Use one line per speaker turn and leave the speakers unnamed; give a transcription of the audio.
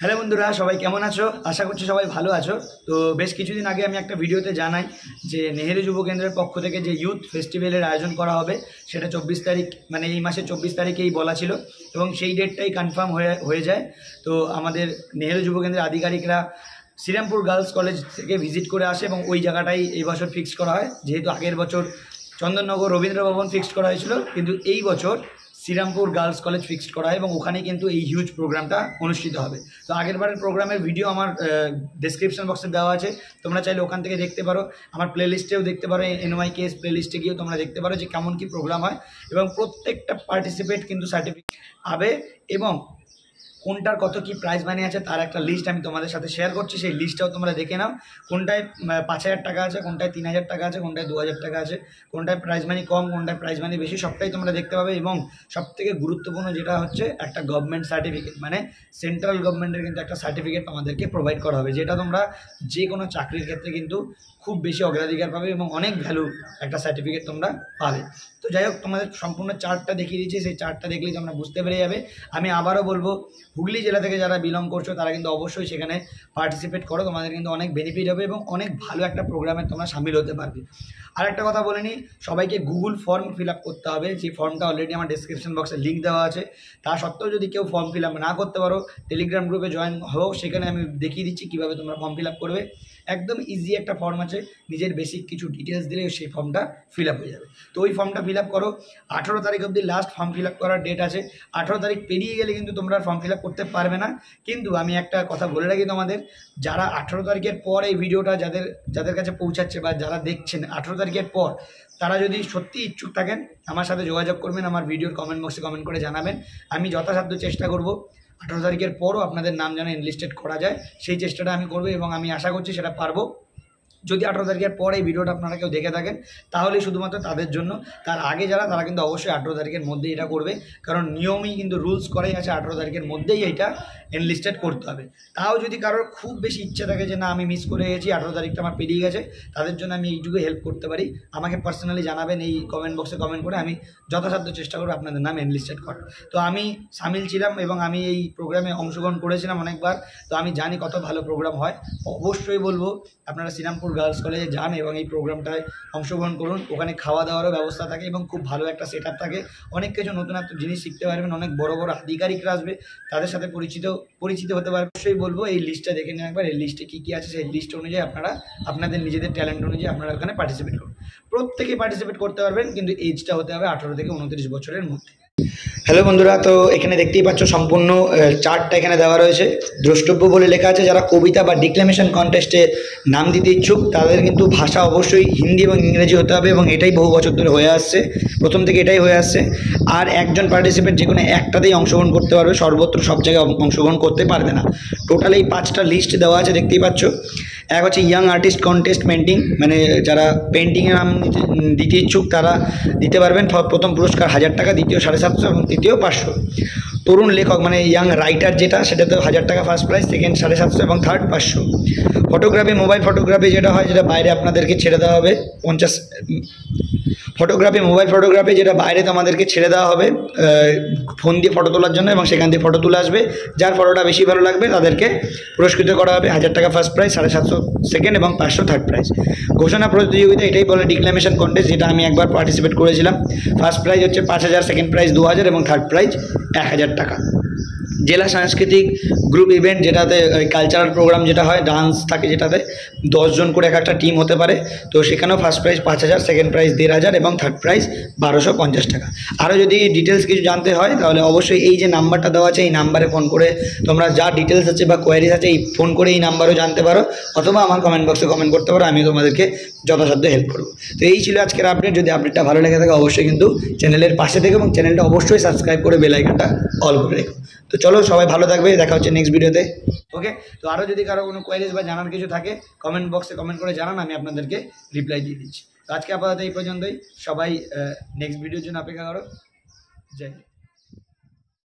Hello বন্ধুরা, সবাই কেমন আছো? আশা করছি সবাই ভালো আছো। তো বেশ কিছুদিন আগে আমি একটা ভিডিওতে জানাই যে নেহেরু যুব কেন্দ্রের পক্ষ থেকে যে ইউথ ফেস্টিভ্যালের আয়োজন করা হবে, সেটা চব্বিশ তারিখ মানে এই মাসের চব্বিশ তারিখেই বলা ছিল এবং সেই ডেটটাই কনফার্ম হয়ে হয়ে যায়। তো আমাদের নেহেরু যুব কেন্দ্রের আধিকারিকরা শ্রীরামপুর গার্লস কলেজ থেকে ভিজিট করে আসে এবং ওই জায়গাটাই এই বছর ফিক্স করা হয়। যেহেতু আগের বছর চন্দননগর রবীন্দ্র ভবন ফিক্সড করা হয়েছিল, কিন্তু এই বছর শ্রীরামপুর গার্লস কলেজ ফিক্সড করা হয় এবং ওখানেই কিন্তু এই হিউজ প্রোগ্রামটা অনুষ্ঠিত হবে। তো আগেরবারের প্রোগ্রামের ভিডিও আমার ডেসক্রিপশন বক্সে দেওয়া আছে। তোমরা চাইলে ওখান থেকে দেখতে পারো। আমার প্লেলিস্টেও দেখতে পারো এনওয়াই কেস প্লেলিস্টে গিয়েও তোমরা দেখতে পারো যে কেমন কী প্রোগ্রাম হয়। এবং প্রত্যেকটা পার্টিসিপেট কিন্তু সার্টিফিকেট পাবে এবং কোনটার কত কি প্রাইস মানি আছে তার একটা লিস্ট আমি তোমাদের সাথে শেয়ার করছি। সেই লিস্টটাও তোমরা দেখে নাও। কোনটায় পাঁচ হাজার টাকা আছে, কোনটায় তিন হাজার টাকা আছে, কোনটায় দু হাজার টাকা আছে, কোনটায় প্রাইস মানি কম, কোনটায় প্রাইস মানি বেশি, সবটাই তোমরা দেখতে পাবে এবং সবথেকে গুরুত্বপূর্ণ যেটা হচ্ছে একটা গভর্নমেন্ট সার্টিফিকেট মানে সেন্ট্রাল গভর্নমেন্টের কিন্তু একটা সার্টিফিকেট আমাদেরকে প্রোভাইড করা হবে, যেটা তোমরা যে কোনো চাকরির ক্ষেত্রে কিন্তু খুব বেশি অগ্রাধিকার পাবে এবং অনেক ভ্যালু একটা সার্টিফিকেট তোমরা পাবে। তো যাই হোক, তোমাদের সম্পূর্ণ চার্টটা দেখিয়ে দিচ্ছি, সেই চার্টটা দেখলেই তোমরা বুঝতে পেরে যাবে। আমি আবারও বলব হুগলি জেলা থেকে যারা বিলং করছ, তারা কিন্তু অবশ্যই সেখানে পার্টিসিপেট করো। তোমাদের কিন্তু অনেক বেনিফিট হবে এবং অনেক ভালো একটা প্রোগ্রামে তোমরা সামিল হতে পারবে। আর একটা কথা বলে নিই, সবাইকে গুগল ফর্ম ফিল আপ করতে হবে। যে ফর্মটা অলরেডি আমার ডিসক্রিপশন বক্সে লিঙ্ক দেওয়া আছে। তা সত্ত্বেও যদি কেউ ফর্ম ফিল আপ না করতে পারো টেলিগ্রাম গ্রুপে জয়েন হও। সেখানে আমি দেখিয়ে দিচ্ছি কীভাবে তোমরা ফর্ম ফিল আপ করবে। একদম ইজি একটা ফর্ম আছে। নিজের বেসিক কিছু ডিটেলস দিলে সেই ফর্মটা ফিল আপ হয়ে যাবে। তো ওই ফর্মটা ফিল আপ করো। আঠেরো তারিখ অবধি লাস্ট ফর্ম ফিল আপ করার ডেট আছে। আঠেরো তারিখ পেরিয়ে গেলে কিন্তু তোমরা ফর্ম ফিল আপ করতে পারবে না। কিন্তু আমি একটা কথা বলে রাখি তোমাদের, যারা আঠেরো তারিখের পর এই ভিডিওটা যাদের যাদের কাছে পৌঁছাচ্ছে বা যারা দেখছেন, আঠেরো তারিখের পর তারা যদি সত্যি ইচ্ছুক থাকেন, আমার সাথে যোগাযোগ করবেন, আমার ভিডিওর কমেন্ট বক্সে কমেন্ট করে জানাবেন। আমি যথাসাধ্য চেষ্টা করব, আঠেরো তারিখের পরও আপনাদের নাম যেন এনলিস্টেড করা যায়। সেই চেষ্টাটা আমি করব এবং আমি আশা করছি সেটা পারব। যদি আঠেরো তারিখের পর এই ভিডিওটা আপনারা কেউ দেখে থাকেন তাহলে শুধুমাত্র তাদের জন্য। তার আগে যারা, তারা কিন্তু অবশ্যই আঠেরো তারিখের মধ্যেই এটা করবে। কারণ নিয়মই কিন্তু রুলস করাই আছে আঠেরো তারিখের মধ্যেই এইটা এনলিস্টেড করতে হবে। তাও যদি কারোর খুব বেশি ইচ্ছে থাকে যে, না, আমি মিস করে গেছি, আঠেরো তারিখটা আমার পেরিয়ে গেছে, তাদের জন্য আমি এইটুকু হেল্প করতে পারি। আমাকে পার্সোনালি জানাবেন, এই কমেন্ট বক্সে কমেন্ট করে আমি যথাসাধ্য চেষ্টা করব আপনাদের নাম এনলিস্টেড করার। তো আমি সামিল ছিলাম এবং আমি এই প্রোগ্রামে অংশগ্রহণ করেছিলাম অনেকবার। তো আমি জানি কত ভালো প্রোগ্রাম হয়। অবশ্যই বলব, আপনারা শ্রীরামপুর গার্লস কলেজে যান এবং এই প্রোগ্রামটায় অংশগ্রহণ করুন। ওখানে খাওয়া দাওয়ারও ব্যবস্থা থাকে এবং খুব ভালো একটা সেট থাকে। অনেক কিছু নতুনত্ব জিনিস শিখতে পারবেন, অনেক বড় বড় আধিকারিকরা আসবে, তাদের সাথে পরিচিত পরিচিত হতে পারবে অবশ্যই বলব, এই লিস্টটা দেখে নিন একবার। এই লিস্টে কী কী আছে, সেই লিস্ট অনুযায়ী আপনারা, আপনাদের নিজেদের ট্যালেন্ট অনুযায়ী আপনারা ওখানে পার্টিসিপেট করুন। প্রত্যেকে পার্টিসিপেট করতে পারবেন, কিন্তু এজটা হতে হবে আঠারো থেকে উনত্রিশ বছরের মধ্যে। হ্যালো বন্ধুরা, তো এখানে দেখতেই পাচ্ছ সম্পূর্ণ চার্টটা এখানে দেওয়া রয়েছে। দ্রষ্টব্য বলে লেখা আছে, যারা কবিতা বা ডিক্লামেশন কন্টেস্টে নাম দিতে ইচ্ছুক, তাদের কিন্তু ভাষা অবশ্যই হিন্দি এবং ইংরেজি হতে হবে এবং এটাই বহু বছর ধরে হয়ে আসছে। প্রথম থেকে এটাই হয়ে আসছে। আর একজন পার্টিসিপেন্ট যে কোনো একটাতেই অংশগ্রহণ করতে পারবে, সর্বত্র সব জায়গায় অংশগ্রহণ করতে পারবে না। টোটাল এই পাঁচটা লিস্ট দেওয়া আছে, দেখতেই পাচ্ছ। এক হচ্ছে ইয়াং আর্টিস্ট কন্টেস্ট পেন্টিং মানে যারা পেন্টিংয়ের নাম দিতে- ইচ্ছুক তারা দিতে পারবেন। প্রথম পুরস্কার হাজার টাকা, দ্বিতীয় সাড়ে সাতশো এবং তৃতীয় পাঁচশো। তরুণ লেখক মানে ইয়াং রাইটার যেটা, সেটাতে হাজার টাকা ফার্স্ট প্রাইজ সেকেন্ড সাড়ে সাতশো এবং থার্ড পাঁচশো। ফটোগ্রাফি মোবাইল ফটোগ্রাফি যেটা হয়, যেটা বাইরে আপনাদেরকে ছেড়ে দেওয়া হবে, পঞ্চাশ ফটোগ্রাফি মোবাইল ফটোগ্রাফি যেটা বাইরে তোমাদেরকে ছেড়ে দেওয়া হবে ফোন দিয়ে ফটো তোলার জন্য এবং সেখান দিয়ে ফটো তুলে আসবে। যার ফটোটা বেশি ভালো লাগবে, তাদেরকে পুরস্কৃত করা হবে, হাজার টাকা ফার্স্ট প্রাইজ সাড়ে সাতশো সেকেন্ড এবং পাঁচশো থার্ড প্রাইজ ঘোষণা প্রতিযোগিতা, এটাই বলে ডিক্লামেশন কন্টেস্ট যেটা আমি একবার পার্টিসিপেট করেছিলাম। ফার্স্ট প্রাইজ হচ্ছে পাঁচ হাজার সেকেন্ড প্রাইজ দু হাজার এবং থার্ড প্রাইজ এক হাজার টাকা জেলা সাংস্কৃতিক গ্রুপ ইভেন্ট যেটাতে, ওই কালচারাল প্রোগ্রাম যেটা হয় ডান্স থাকে যেটাতে দশজন করে এক একটা টিম হতে পারে। তো সেখানেও ফার্স্ট প্রাইজ পাঁচ হাজার সেকেন্ড প্রাইজ দেড় হাজার এবং থার্ড প্রাইজ বারোশো পঞ্চাশ টাকা। আরও যদি ডিটেলস কিছু জানতে হয়, তাহলে অবশ্যই এই যে নাম্বারটা দেওয়া আছে, এই নাম্বারে ফোন করে তোমরা যা ডিটেলস আছে বা কোয়ারিজ আছে, এই ফোন করে এই নাম্বারও জানতে পারো, অথবা আমার কমেন্ট বক্সে কমেন্ট করতে পারো, আমি তোমাদেরকে যথাসাধ্য হেল্প করব। তো এই ছিল আজকের আপডেট যদি আপডেটটা ভালো লেগে থাকে, অবশ্যই কিন্তু চ্যানেলের পাশে থেকে এবং চ্যানেলটা অবশ্যই সাবস্ক্রাইব করে বেল আইকনটা অল করে রেখো। তো চলো সবাই ভালো থাকবে, দেখা হচ্ছে নেক্সট ভিডিওতে ওকে তো আরও যদি কারও কোনো কোয়ারিজ বা জানার কিছু থাকে কমেন্ট বক্সে কমেন্ট করে জানান, আমি আপনাদেরকে রিপ্লাই দিয়ে দিচ্ছি। তো আজকে আপাতত এই পর্যন্তই। সবাই নেক্সট ভিডিওর জন্য অপেক্ষা করো। জয়।